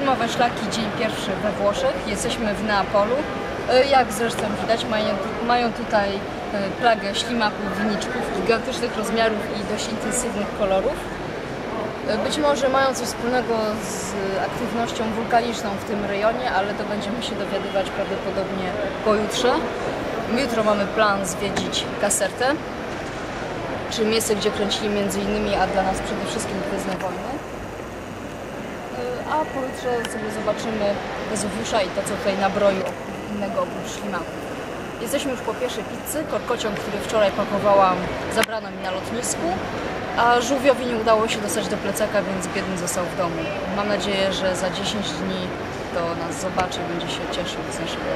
Filmowe szlaki, dzień pierwszy we Włoszech. Jesteśmy w Neapolu. E, Jak zresztą widać, mają, mają tutaj e, plagę ślimaków, winiczków gigantycznych rozmiarów i dość intensywnych kolorów. E, Być może mają coś wspólnego z aktywnością wulkaniczną w tym rejonie, ale to będziemy się dowiadywać prawdopodobnie pojutrze. Jutro mamy plan zwiedzić Casertę, czyli miejsce, gdzie kręcili innymi, a dla nas przede wszystkim Gwiezdne Wojny. A pojutrze sobie zobaczymy Wezuwiusza i to, co tutaj nabroił innego oprócz ślimaków. Jesteśmy już po pierwszej pizzy. Korkociąg, który wczoraj pakowałam, zabrano mi na lotnisku, a żółwiowi nie udało się dostać do plecaka, więc biedny został w domu. Mam nadzieję, że za 10 dni to nas zobaczy i będzie się cieszył z naszego.